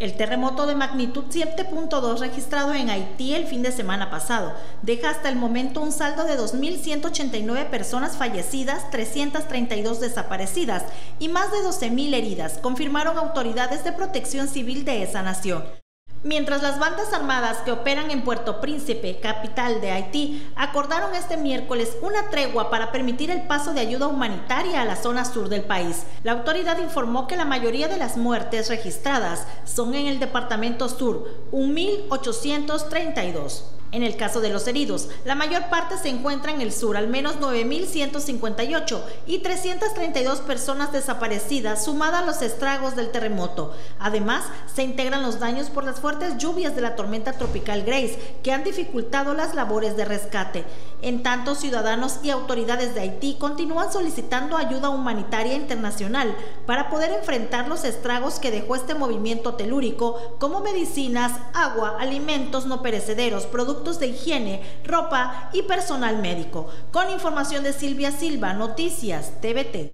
El terremoto de magnitud 7.2 registrado en Haití el fin de semana pasado deja hasta el momento un saldo de 2.189 personas fallecidas, 332 desaparecidas y más de 12.000 heridas, confirmaron autoridades de protección civil de esa nación. Mientras las bandas armadas que operan en Puerto Príncipe, capital de Haití, acordaron este miércoles una tregua para permitir el paso de ayuda humanitaria a la zona sur del país. La autoridad informó que la mayoría de las muertes registradas son en el departamento sur, 1.832. En el caso de los heridos, la mayor parte se encuentra en el sur, al menos 9.158 y 332 personas desaparecidas, sumada a los estragos del terremoto. Además, se integran los daños por las fuertes lluvias de la tormenta tropical Grace, que han dificultado las labores de rescate. En tanto, ciudadanos y autoridades de Haití continúan solicitando ayuda humanitaria internacional para poder enfrentar los estragos que dejó este movimiento telúrico, como medicinas, agua, alimentos no perecederos, productos de higiene, ropa y personal médico. Con información de Silvia Silva, Noticias TVT.